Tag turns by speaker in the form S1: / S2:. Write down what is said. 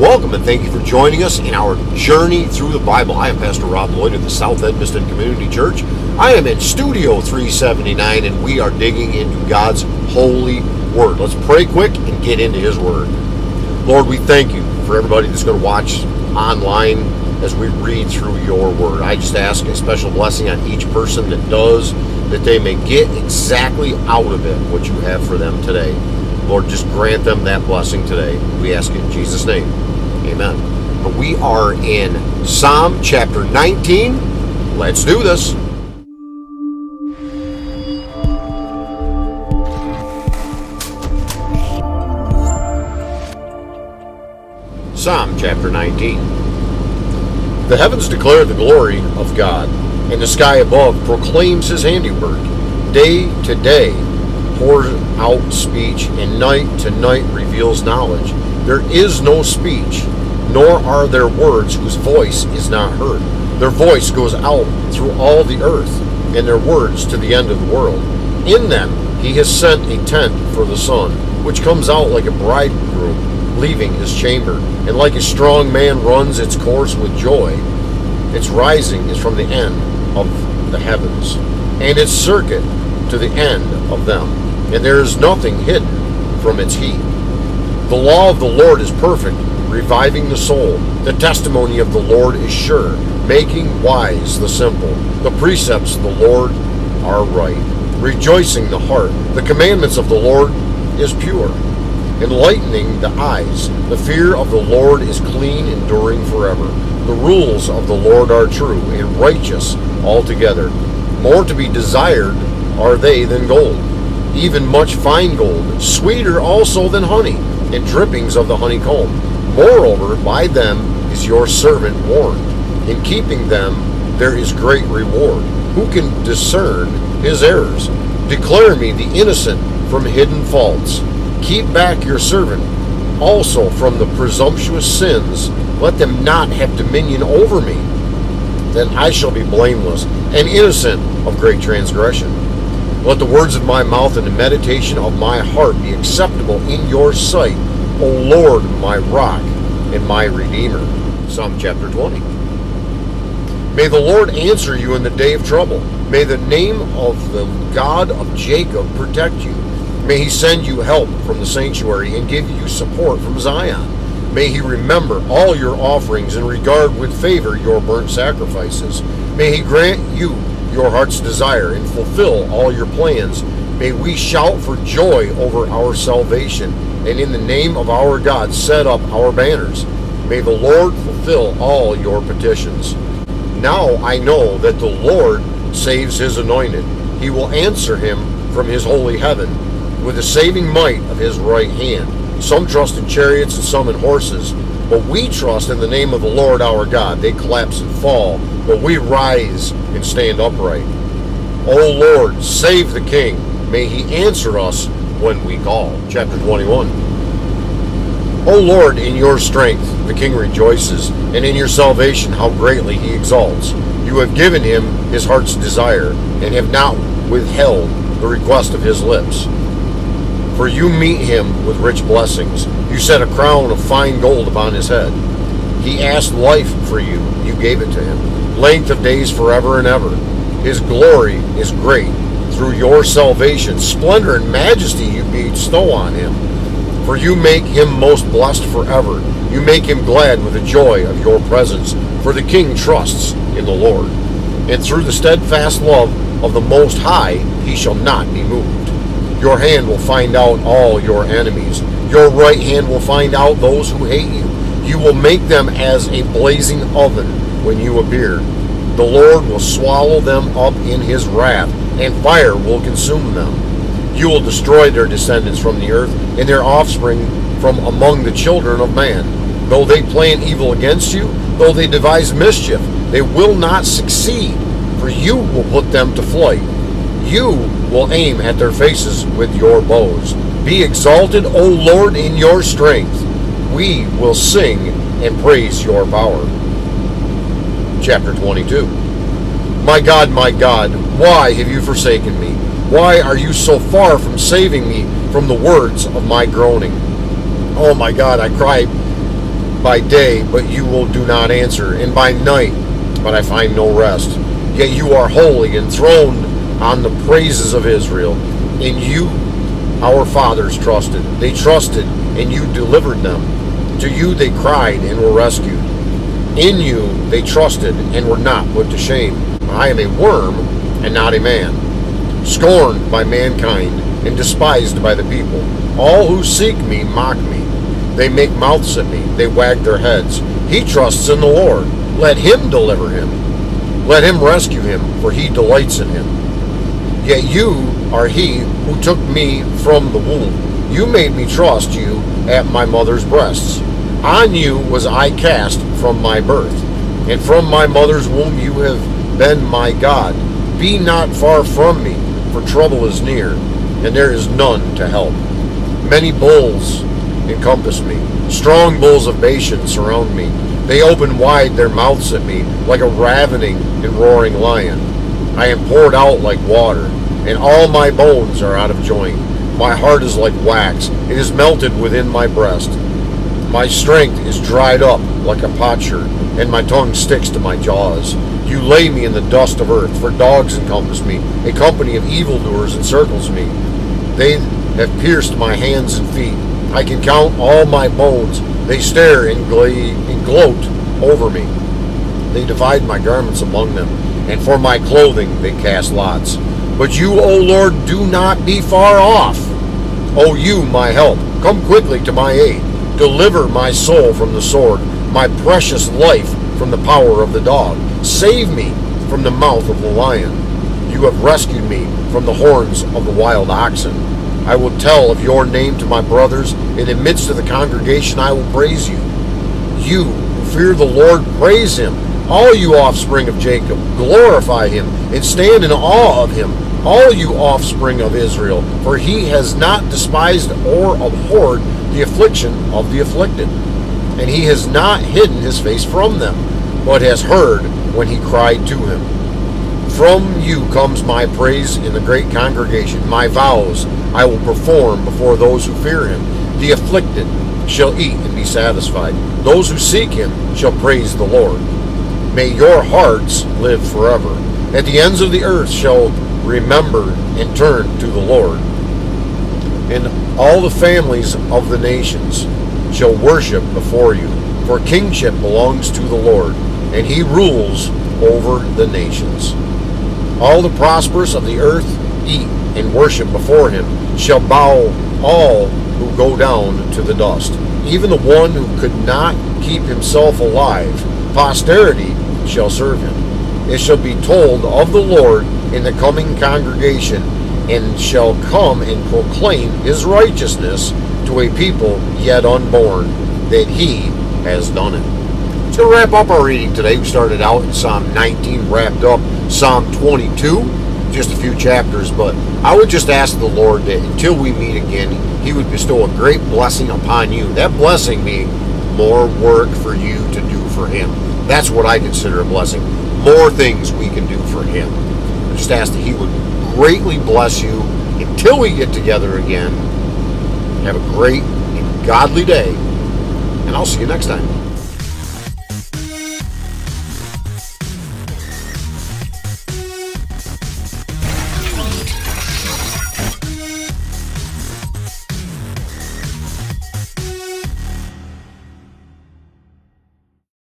S1: Welcome and thank you for joining us in our journey through the Bible. I am Pastor Rob Lloyd of the South Edmeston Community Church. I am in Studio 379 and we are digging into God's holy word. Let's pray quick and get into His word. Lord, we thank you for everybody that's going to watch online as we read through your word. I just ask a special blessing on each person that does, that they may get exactly out of it what you have for them today. Lord, just grant them that blessing today. We ask in Jesus' name. Amen. But we are in Psalm chapter 19. Let's do this. Psalm chapter 19. The heavens declare the glory of God, and the sky above proclaims his handiwork. Day to day pours out speech, and night to night reveals knowledge. There is no speech, nor are there words whose voice is not heard. Their voice goes out through all the earth, and their words to the end of the world. In them he has sent a tent for the sun, which comes out like a bridegroom leaving his chamber, and like a strong man runs its course with joy. Its rising is from the end of the heavens, and its circuit to the end of them, and there is nothing hidden from its heat. The law of the Lord is perfect, reviving the soul. The testimony of the Lord is sure, making wise the simple. The precepts of the Lord are right, rejoicing the heart. The commandments of the Lord is pure, enlightening the eyes. The fear of the Lord is clean, enduring forever. The rules of the Lord are true and righteous altogether. More to be desired are they than gold, even much fine gold, sweeter also than honey, and drippings of the honeycomb. Moreover, by them is your servant warned. In keeping them there is great reward. Who can discern his errors? Declare me the innocent from hidden faults. Keep back your servant also from the presumptuous sins. Let them not have dominion over me. Then I shall be blameless and innocent of great transgression. Let the words of my mouth and the meditation of my heart be acceptable in your sight, O Lord, my rock and my redeemer. Psalm chapter 20. May the Lord answer you in the day of trouble. May the name of the God of Jacob protect you. May he send you help from the sanctuary and give you support from Zion. May he remember all your offerings and regard with favor your burnt sacrifices. May he grant you your heart's desire and fulfill all your plans. May we shout for joy over our salvation and in the name of our God set up our banners. May the Lord fulfill all your petitions. Now I know that the Lord saves his anointed. He will answer him from his holy heaven with the saving might of his right hand. Some trust in chariots and some in horses, but we trust in the name of the Lord our God. They collapse and fall, but we rise and stand upright. O Lord, save the king. May he answer us when we call. Chapter 21. O Lord, in your strength the king rejoices, and in your salvation how greatly he exalts. You have given him his heart's desire, and have not withheld the request of his lips. For you meet him with rich blessings. You set a crown of fine gold upon his head. He asked life for you, you gave it to him. Length of days forever and ever. His glory is great. Through your salvation, splendor and majesty you bestow on him. For you make him most blessed forever. You make him glad with the joy of your presence. For the king trusts in the Lord. And through the steadfast love of the Most High, he shall not be moved. Your hand will find out all your enemies. Your right hand will find out those who hate you. You will make them as a blazing oven when you appear. The Lord will swallow them up in his wrath, and fire will consume them. You will destroy their descendants from the earth, and their offspring from among the children of man. Though they plan evil against you, though they devise mischief, they will not succeed, for you will put them to flight. You will aim at their faces with your bows. Be exalted, O Lord, in your strength. We will sing and praise your power. Chapter 22 My God, my God, why have you forsaken me? Why are you so far from saving me from the words of my groaning? Oh my God, I cry by day, but you will do not answer, and by night, but I find no rest. Yet you are holy, enthroned on the praises of Israel. In you our fathers trusted. They trusted, and you delivered them. To you they cried and were rescued. In you they trusted and were not put to shame. I am a worm and not a man, scorned by mankind and despised by the people. All who seek me mock me. They make mouths at me. They wag their heads. He trusts in the Lord. Let him deliver him. Let him rescue him, for he delights in him. Yet you are he who took me from the womb. You made me trust you at my mother's breasts. On you was I cast from my birth, and from my mother's womb you have been my God. Be not far from me, for trouble is near, and there is none to help. Many bulls encompass me. Strong bulls of Bashan surround me. They open wide their mouths at me like a ravening and roaring lion. I am poured out like water, and all my bones are out of joint. My heart is like wax, it is melted within my breast. My strength is dried up like a potsherd, and my tongue sticks to my jaws. You lay me in the dust of earth, for dogs encompass me. A company of evildoers encircles me. They have pierced my hands and feet. I can count all my bones. They stare and, and gloat over me. They divide my garments among them, and for my clothing they cast lots. But you, O Lord, do not be far off. O you, my help, come quickly to my aid. Deliver my soul from the sword, my precious life from the power of the dog. Save me from the mouth of the lion. You have rescued me from the horns of the wild oxen. I will tell of your name to my brothers. In the midst of the congregation, I will praise you. You who fear the Lord, praise him. All you offspring of Jacob, glorify him and stand in awe of him. All you offspring of Israel, for he has not despised or abhorred the affliction of the afflicted. And he has not hidden his face from them, but has heard when he cried to him. From you comes my praise in the great congregation. My vows I will perform before those who fear him. The afflicted shall eat and be satisfied. Those who seek him shall praise the Lord. May your hearts live forever. At the ends of the earth shall remember and turn to the Lord. And all the families of the nations shall worship before you. For kingship belongs to the Lord, and he rules over the nations. All the prosperous of the earth eat and worship before him shall bow all who go down to the dust. Even the one who could not keep himself alive, posterity shall serve him. It shall be told of the Lord in the coming congregation, and shall come and proclaim his righteousness to a people yet unborn, that he has done it. To wrap up our reading today, we started out in Psalm 19, wrapped up Psalm 22, just a few chapters, but I would just ask the Lord that until we meet again, He would bestow a great blessing upon you. That blessing being more work for you to do for Him. That's what I consider a blessing. More things we can do for Him. I just ask that He would greatly bless you until we get together again. Have a great and godly day, and I'll see you next time.